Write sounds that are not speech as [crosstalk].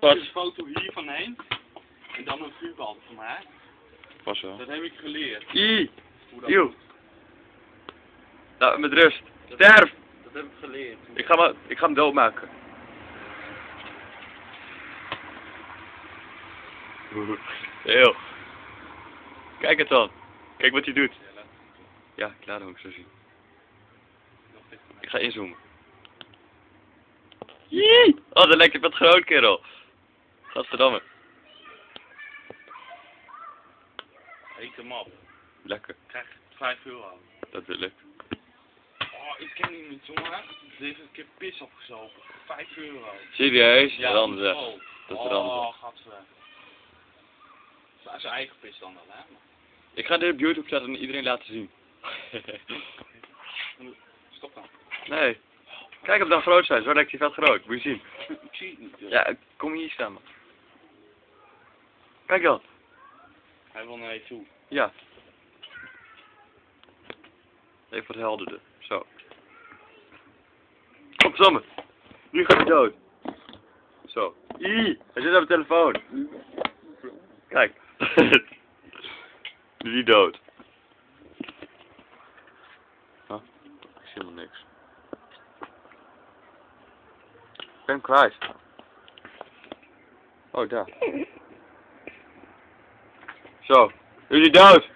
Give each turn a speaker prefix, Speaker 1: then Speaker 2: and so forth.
Speaker 1: Pas.
Speaker 2: een foto hier van heen. En dan een vuurbal van mij.
Speaker 1: Pas wel.
Speaker 2: Dat heb ik geleerd.
Speaker 1: I.
Speaker 2: Hoe dat,
Speaker 1: Eeuw. Nou, met rust. Sterf!
Speaker 2: dat heb ik geleerd.
Speaker 1: Ik ga, me, ik ga hem doodmaken. [laughs] Heel. Kijk het dan. Kijk wat hij doet. Ja, klaar dan, ik zo zien. Ik ga inzoomen. Jee! Oh, dat lijkt je wat groot, kerel. Gadverdamme.
Speaker 2: Eet hem op.
Speaker 1: Lekker.
Speaker 2: Krijg 5 euro.
Speaker 1: Dat wil ik.
Speaker 2: Oh, ik ken iemand jongen. Die heeft een keer pis opgezopen. 5 euro.
Speaker 1: Serieus? Ja, dat is
Speaker 2: oh.
Speaker 1: Dat is.
Speaker 2: Oh, gadver. Zijn eigen pis dan wel, hè?
Speaker 1: Ik ga dit op YouTube zetten en iedereen laten zien. [laughs]
Speaker 2: Stop dan.
Speaker 1: nee. Kijk of dan groot zijn. Zo lijkt hij vet groot. Moet je zien.
Speaker 2: Ik zie het niet.
Speaker 1: Ja, kom hier staan man. Kijk dan.
Speaker 2: Hij wil naar je toe.
Speaker 1: Ja. Even wat helderder. Zo. Kom, samen. Nu gaat hij dood. Zo. Ii, hij zit op de telefoon. Kijk. [laughs] nu is hij dood. Huh? Ik zie helemaal niks. Ik ben kwijt. Oh, daar. Zo. Nu is hij dood.